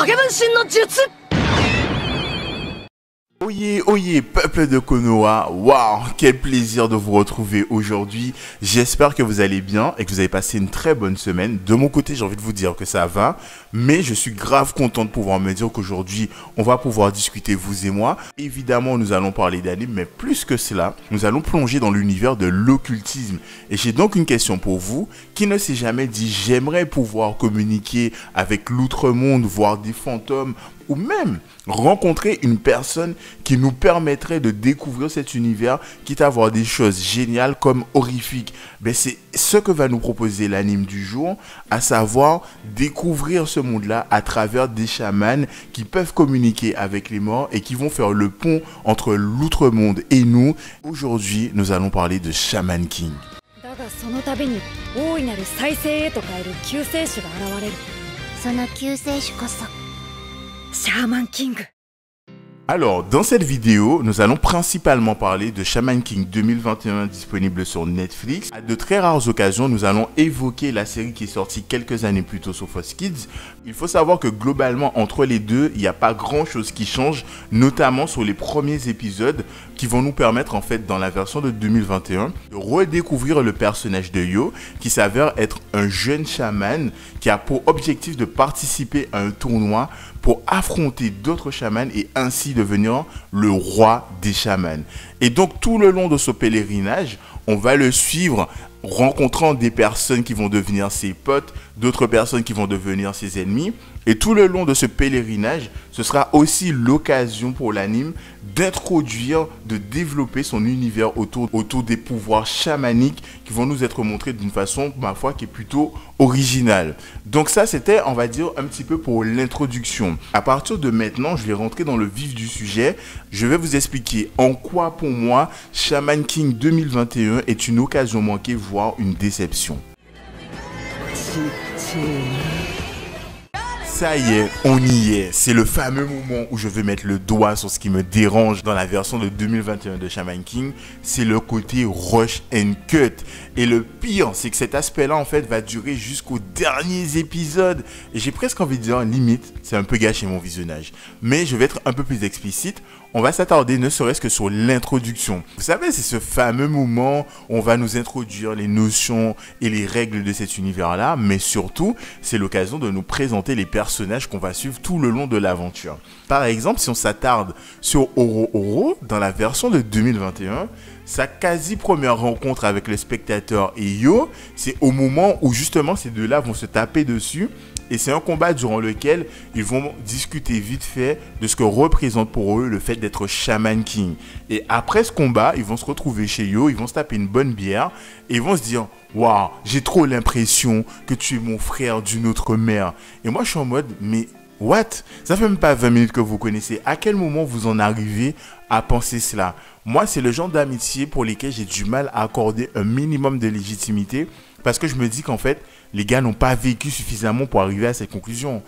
影分身の術。Oyez, oyez, peuple de Konoha, waouh, quel plaisir de vous retrouver aujourd'hui. J'espère que vous allez bien et que vous avez passé une très bonne semaine. De mon côté, j'ai envie de vous dire que ça va, mais je suis grave content de pouvoir me dire qu'aujourd'hui, on va pouvoir discuter vous et moi. Évidemment, nous allons parler d'anime, mais plus que cela, nous allons plonger dans l'univers de l'occultisme. Et j'ai donc une question pour vous qui ne s'est jamais dit j'aimerais pouvoir communiquer avec l'outre-monde, voir des fantômes ou même rencontrer une personne qui nous permettrait de découvrir cet univers, quitte à voir des choses géniales comme horrifiques. Ben, c'est ce que va nous proposer l'anime du jour, à savoir découvrir ce monde-là à travers des chamans qui peuvent communiquer avec les morts et qui vont faire le pont entre l'outre-monde et nous. Aujourd'hui, nous allons parler de Shaman King. だがその度に大いなる再生へと変える救世主が現れるその救世主こそ Shaman King. Alors, dans cette vidéo, nous allons principalement parler de Shaman King 2021 disponible sur Netflix. À de très rares occasions, nous allons évoquer la série qui est sortie quelques années plus tôt sur Fox Kids. Il faut savoir que globalement, entre les deux, il n'y a pas grand chose qui change, notamment sur les premiers épisodes qui vont nous permettre, en fait, dans la version de 2021, de redécouvrir le personnage de Yo qui s'avère être un jeune chaman qui a pour objectif de participer à un tournoi pour affronter d'autres chamans et ainsi devenir le roi des chamans. Et donc tout le long de ce pèlerinage, on va le suivre rencontrant des personnes qui vont devenir ses potes, d'autres personnes qui vont devenir ses ennemis. Et tout le long de ce pèlerinage, ce sera aussi l'occasion pour l'anime d'introduire, de développer son univers autour, autour des pouvoirs chamaniques qui vont nous être montrés d'une façon, ma foi, qui est plutôt originale. Donc ça, c'était, on va dire, un petit peu pour l'introduction. À partir de maintenant, je vais rentrer dans le vif du sujet. Je vais vous expliquer en quoi, pour moi, Shaman King 2021 est une occasion manquée, voire une déception. Ça y est, on y est. C'est le fameux moment où je vais mettre le doigt sur ce qui me dérange dans la version de 2021 de Shaman King. C'est le côté rush and cut. Et le pire, c'est que cet aspect-là, en fait, va durer jusqu'aux derniers épisodes. Et j'ai presque envie de dire, limite, c'est un peu gâché mon visionnage. Mais je vais être un peu plus explicite. On va s'attarder ne serait-ce que sur l'introduction. Vous savez, c'est ce fameux moment où on va nous introduire les notions et les règles de cet univers-là, mais surtout, c'est l'occasion de nous présenter les personnages qu'on va suivre tout le long de l'aventure. Par exemple, si on s'attarde sur Oro Oro, dans la version de 2021, sa quasi première rencontre avec le spectateur et Yo, c'est au moment où justement ces deux-là vont se taper dessus. Et c'est un combat durant lequel ils vont discuter vite fait de ce que représente pour eux le fait d'être Shaman King. Et après ce combat, ils vont se retrouver chez Yo, ils vont se taper une bonne bière et ils vont se dire Waouh, j'ai trop l'impression que tu es mon frère d'une autre mère. Et moi je suis en mode Mais what? Ça fait même pas 20 minutes que vous connaissez. À quel moment vous en arrivez à penser cela? Moi, c'est le genre d'amitié pour lesquels j'ai du mal à accorder un minimum de légitimité parce que je me dis qu'en fait, les gars n'ont pas vécu suffisamment pour arriver à cette conclusion.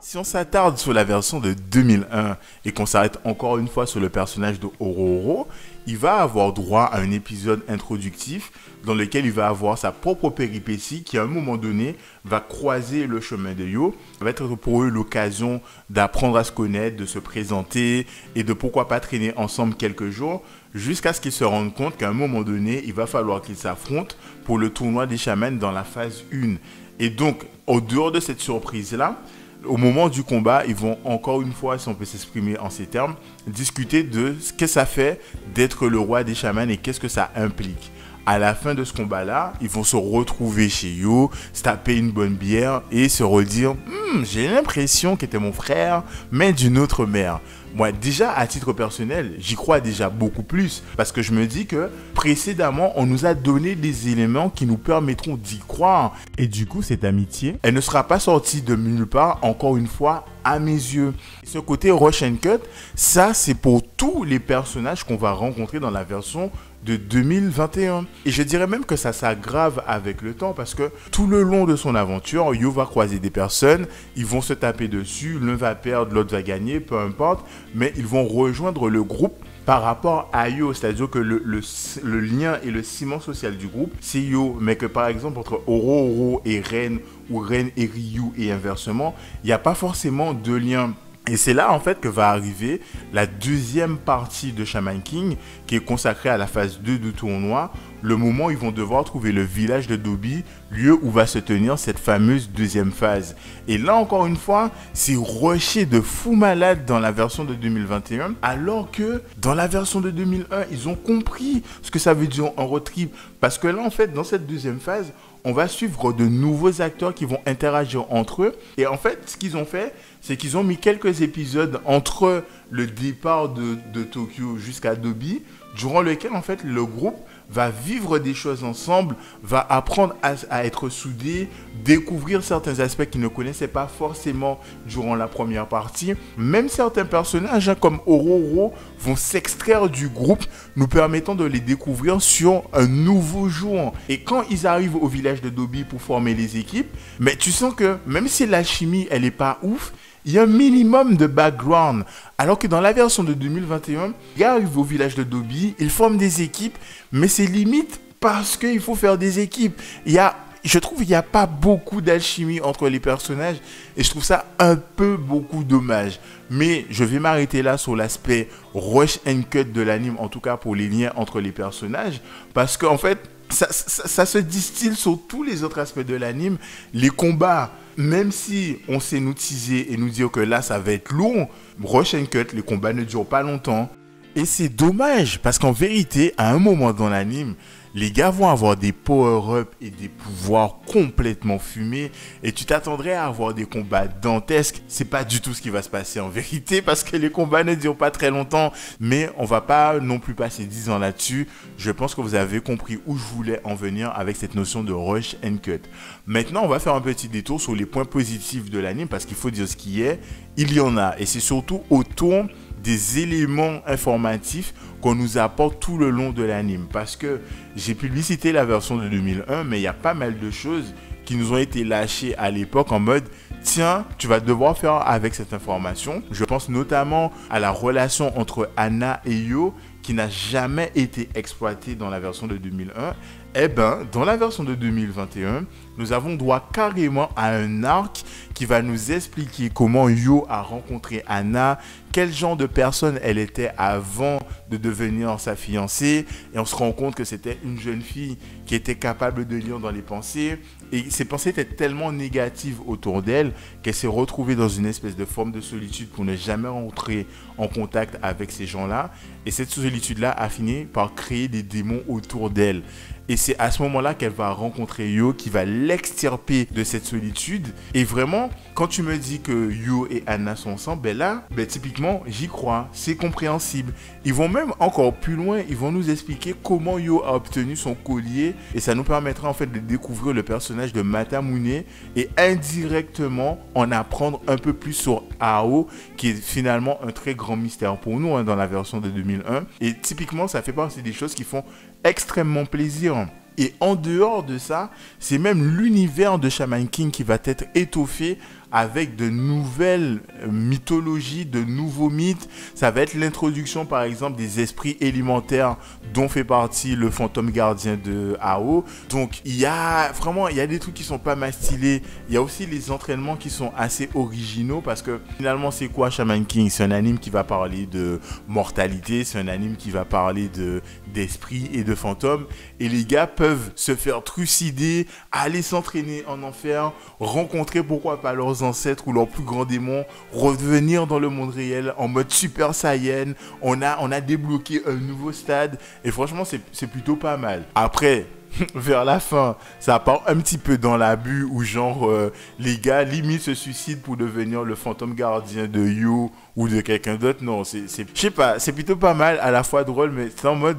Si on s'attarde sur la version de 2001 et qu'on s'arrête encore une fois sur le personnage de Ororo, il va avoir droit à un épisode introductif dans lequel il va avoir sa propre péripétie qui à un moment donné va croiser le chemin de Yo. Ça va être pour eux l'occasion d'apprendre à se connaître, de se présenter et de pourquoi pas traîner ensemble quelques jours jusqu'à ce qu'ils se rendent compte qu'à un moment donné, il va falloir qu'ils s'affrontent pour le tournoi des chamans dans la phase 1. Et donc, au dehors de cette surprise-là, au moment du combat, ils vont encore une fois, si on peut s'exprimer en ces termes, discuter de ce que ça fait d'être le roi des chamans et qu'est-ce que ça implique. À la fin de ce combat-là, ils vont se retrouver chez Yo, se taper une bonne bière et se redire Hmm, J'ai l'impression que était mon frère, mais d'une autre mère. Moi, déjà, à titre personnel, j'y crois déjà beaucoup plus parce que je me dis que précédemment, on nous a donné des éléments qui nous permettront d'y croire. Et du coup, cette amitié, elle ne sera pas sortie de nulle part, encore une fois, à mes yeux. Ce côté rush and cut, ça, c'est pour tous les personnages qu'on va rencontrer dans la version de 2021. Et je dirais même que ça s'aggrave avec le temps parce que tout le long de son aventure, Yo va croiser des personnes, ils vont se taper dessus, l'un va perdre, l'autre va gagner, peu importe, mais ils vont rejoindre le groupe par rapport à Yo, c'est-à-dire que le, le, lien et le ciment social du groupe, c'est Yo, mais que par exemple entre Oro Oro et Ren, ou Ren et Ryu et inversement, il n'y a pas forcément de lien et c'est là en fait que va arriver la deuxième partie de Shaman King qui est consacrée à la phase 2 du tournoi, le moment où ils vont devoir trouver le village de Dobby, lieu où va se tenir cette fameuse deuxième phase. Et là encore une fois, c'est rushé de fou malade dans la version de 2021, alors que dans la version de 2001, ils ont compris ce que ça veut dire en road trip. Parce que là en fait, dans cette deuxième phase, on va suivre de nouveaux acteurs qui vont interagir entre eux. Et en fait, ce qu'ils ont fait, c'est qu'ils ont mis quelques épisodes entre le départ de, de Tokyo jusqu'à Dobby, durant lequel en fait le groupe va vivre des choses ensemble, va apprendre à, être soudé, découvrir certains aspects qu'ils ne connaissaient pas forcément durant la première partie. Même certains personnages hein, comme Ororo vont s'extraire du groupe, nous permettant de les découvrir sur un nouveau jour. Et quand ils arrivent au village de Dobby pour former les équipes, mais tu sens que même si l'alchimie elle est pas ouf, il y a un minimum de background. Alors que dans la version de 2021, ils arrivent au village de Dobby, ils forment des équipes, mais c'est limite parce qu'il faut faire des équipes. Il y a, je trouve qu'il n'y a pas beaucoup d'alchimie entre les personnages et je trouve ça un peu beaucoup dommage. Mais je vais m'arrêter là sur l'aspect rush and cut de l'anime, en tout cas pour les liens entre les personnages, parce qu'en fait, ça, se distille sur tous les autres aspects de l'anime. Les combats, même si on sait nous teaser et nous dire que là ça va être lourd, rush cut, les combats ne durent pas longtemps. Et c'est dommage parce qu'en vérité, à un moment dans l'anime, les gars vont avoir des power-up et des pouvoirs complètement fumés et tu t'attendrais à avoir des combats dantesques. C'est pas du tout ce qui va se passer en vérité parce que les combats ne durent pas très longtemps, mais on va pas non plus passer 10 ans là-dessus. Je pense que vous avez compris où je voulais en venir avec cette notion de rush and cut. Maintenant, on va faire un petit détour sur les points positifs de l'anime parce qu'il faut dire ce qui est. Il y en a et c'est surtout autour des éléments informatifs qu'on nous apporte tout le long de l'anime. Parce que j'ai publicité la version de 2001, mais il y a pas mal de choses qui nous ont été lâchées à l'époque en mode tiens, tu vas devoir faire avec cette information. Je pense notamment à la relation entre Anna et Yo qui n'a jamais été exploitée dans la version de 2001. Eh ben, dans la version de 2021, nous avons droit carrément à un arc va nous expliquer comment Yo a rencontré Anna, quel genre de personne elle était avant de devenir sa fiancée, et on se rend compte que c'était une jeune fille qui était capable de lire dans les pensées, et ses pensées étaient tellement négatives autour d'elle qu'elle s'est retrouvée dans une espèce de forme de solitude pour ne jamais rentrer en contact avec ces gens-là, et cette solitude-là a fini par créer des démons autour d'elle. Et c'est à ce moment-là qu'elle va rencontrer Yo qui va l'extirper de cette solitude. Et vraiment, quand tu me dis que Yo et Anna sont ensemble, ben là, ben typiquement, j'y crois. C'est compréhensible. Ils vont même encore plus loin. Ils vont nous expliquer comment Yo a obtenu son collier. Et ça nous permettra en fait de découvrir le personnage de Matamune et indirectement en apprendre un peu plus sur Ao, qui est finalement un très grand mystère pour nous hein, dans la version de 2001. Et typiquement, ça fait partie des choses qui font extrêmement plaisir. Et en dehors de ça, c'est même l'univers de Shaman King qui va être étoffé avec de nouvelles mythologies, de nouveaux mythes. Ça va être l'introduction, par exemple, des esprits élémentaires dont fait partie le fantôme gardien de Ao. Donc, il y a vraiment, il y a des trucs qui sont pas mal stylés. Il y a aussi les entraînements qui sont assez originaux parce que finalement, c'est quoi Shaman King? C'est un anime qui va parler de mortalité, c'est un anime qui va parler de et de fantômes. Et les gars peuvent se faire trucider, aller s'entraîner en enfer, rencontrer pourquoi pas leurs ancêtres ou leurs plus grands démons, revenir dans le monde réel en mode super saiyan. On a, on a débloqué un nouveau stade et franchement, c'est plutôt pas mal. Après, vers la fin, ça part un petit peu dans l'abus où genre euh, les gars limite se suicident pour devenir le fantôme gardien de You ou de quelqu'un d'autre. Non, c'est, je sais pas, c'est plutôt pas mal, à la fois drôle, mais c'est en mode,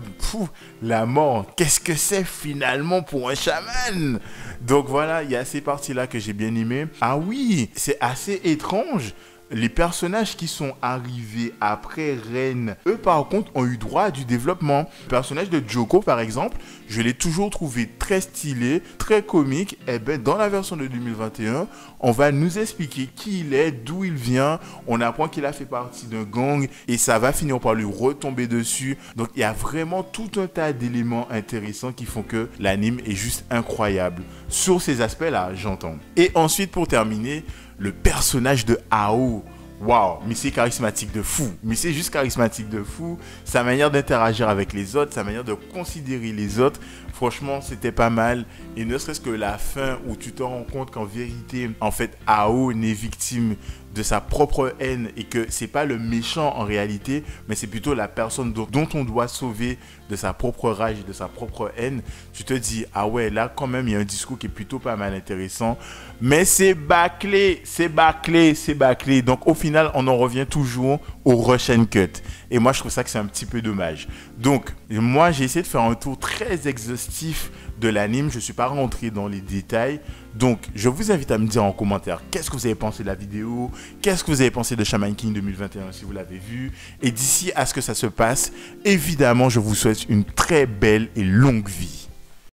la mort, qu'est-ce que c'est finalement pour un chaman? Donc voilà, il y a ces parties-là que j'ai bien aimées. Ah oui, c'est assez étrange Les personnages qui sont arrivés après Ren, eux par contre, ont eu droit à du développement. Le personnage de Joko par exemple, je l'ai toujours trouvé très stylé, très comique. Et ben dans la version de 2021, on va nous expliquer qui il est, d'où il vient. On apprend qu'il a fait partie d'un gang et ça va finir par lui retomber dessus. Donc il y a vraiment tout un tas d'éléments intéressants qui font que l'anime est juste incroyable. Sur ces aspects-là, j'entends. Et ensuite, pour terminer, le personnage de Ao. Waouh, mais c'est charismatique de fou. Mais c'est juste charismatique de fou. Sa manière d'interagir avec les autres, sa manière de considérer les autres, franchement, c'était pas mal. Et ne serait-ce que la fin où tu te rends compte qu'en vérité, en fait, Ao n'est victime de sa propre haine et que c'est pas le méchant en réalité, mais c'est plutôt la personne dont on doit sauver de sa propre rage et de sa propre haine. Tu te dis, ah ouais, là quand même, il y a un discours qui est plutôt pas mal intéressant. Mais c'est bâclé, c'est bâclé, c'est bâclé. Donc au final, on en revient toujours au rush and cut. Et moi, je trouve ça que c'est un petit peu dommage. Donc, moi, j'ai essayé de faire un tour très exhaustif de l'anime. Je ne suis pas rentré dans les détails. Donc, je vous invite à me dire en commentaire qu'est-ce que vous avez pensé de la vidéo, qu'est-ce que vous avez pensé de Shaman King 2021 si vous l'avez vu? Et d'ici à ce que ça se passe, évidemment, je vous souhaite une très belle et longue vie.